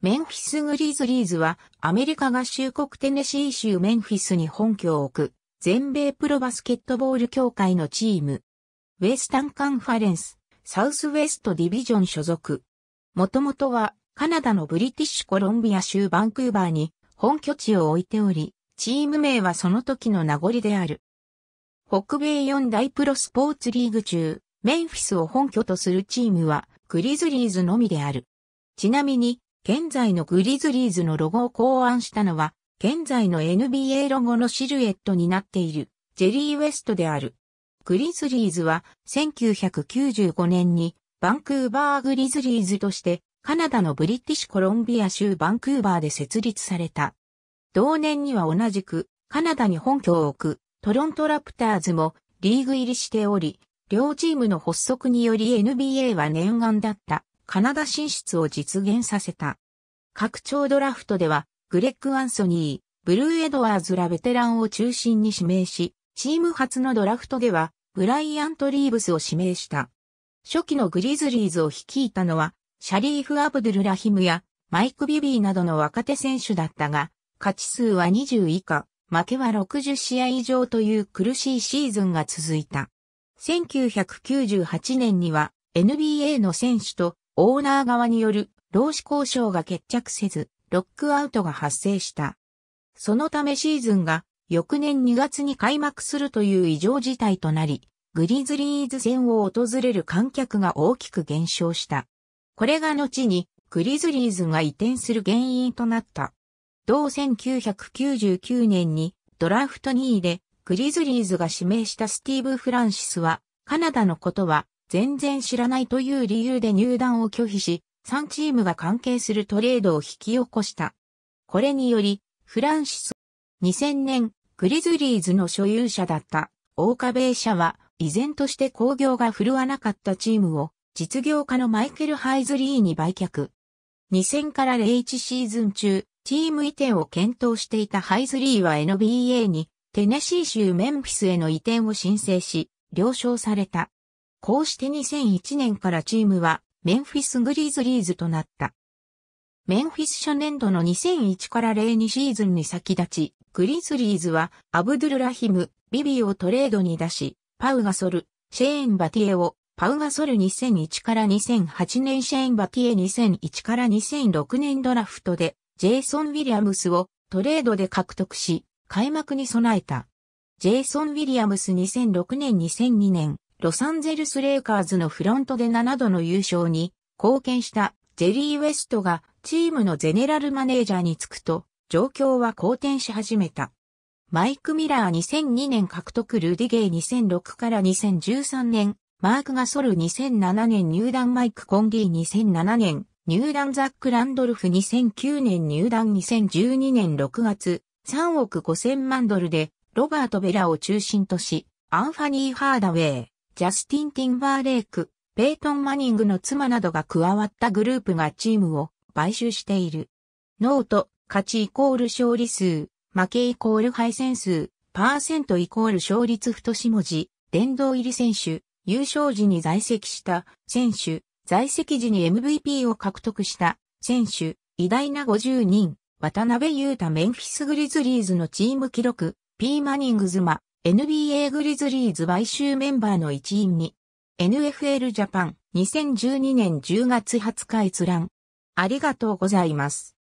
メンフィスグリズリーズはアメリカ合衆国テネシー州メンフィスに本拠を置く全米プロバスケットボール協会のチーム。ウェスタンカンファレンス、サウスウェストディビジョン所属。もともとはカナダのブリティッシュコロンビア州バンクーバーに本拠地を置いており、チーム名はその時の名残である。北米四大プロスポーツリーグ中、メンフィスを本拠とするチームはグリズリーズのみである。ちなみに、現在のグリズリーズのロゴを考案したのは、現在の NBA ロゴのシルエットになっているジェリー・ウェストである。グリズリーズは1995年にバンクーバーグリズリーズとしてカナダのブリティッシュコロンビア州バンクーバーで設立された。同年には同じくカナダに本拠を置くトロントラプターズもリーグ入りしており、両チームの発足により NBA は念願だったカナダ進出を実現させた。拡張ドラフトではグレッグ・アンソニー、ブルーエドワーズらベテランを中心に指名し、チーム初のドラフトではブライアント・リーブスを指名した。初期のグリズリーズを率いたのは、シャリーフ・アブドゥル・ラヒムやマイク・ビビーなどの若手選手だったが、勝ち数は20以下、負けは60試合以上という苦しいシーズンが続いた。1998年には NBA の選手とオーナー側による労使交渉が決着せず、ロックアウトが発生した。そのためシーズンが翌年2月に開幕するという異常事態となり、グリズリーズ戦を訪れる観客が大きく減少した。これが後にグリズリーズが移転する原因となった。同1999年にドラフト2位でグリズリーズが指名したスティーブ・フランシスはカナダのことは全然知らないという理由で入団を拒否し、3チームが関係するトレードを引き起こした。これにより、フランシス、2000年、グリズリーズの所有者だったオルカベイ社は、依然として工業が振るわなかったチームを、実業家のマイケル・ハイズリーに売却。2000から01シーズン中、チーム移転を検討していたハイズリーは NBA にテネシー州メンフィスへの移転を申請し、了承された。こうして2001年からチームはメンフィスグリズリーズとなった。メンフィス初年度の2001から02シーズンに先立ち、グリズリーズはアブドゥルラヒム、ビビをトレードに出し、パウガソル、シェーン・バティエを、パウガソル2001から2008年シェーン・バティエ2001から2006年ドラフトでジェイソン・ウィリアムスをトレードで獲得し、開幕に備えた。ジェイソン・ウィリアムス2006年2002年、ロサンゼルス・レイカーズのフロントで7度の優勝に貢献したジェリー・ウェストがチームのゼネラルマネージャーに就くと、状況は好転し始めた。マイク・ミラー2002年獲得ルディゲイ2006から2013年、マーク・ガソル2007年入団マイク・コンギー2007年、入団ザック・ランドルフ2009年入団2012年6月、3億5000万ドルで、ロバート・ベラを中心とし、アンファニー・ハーダウェイ、ジャスティン・ティンバーレイク、ペイトン・マニングの妻などが加わったグループがチームを買収している。ノート、勝ちイコール勝利数、負けイコール敗戦数、パーセントイコール勝率太文字、殿堂入り選手、優勝時に在籍した選手、在籍時に MVP を獲得した選手、偉大な50人、渡邊雄太メンフィスグリズリーズのチーム記録、P マニングズマ、NBA グリズリーズ買収メンバーの一員に、NFL ジャパン2012年10月20日閲覧。ありがとうございます。